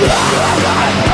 Right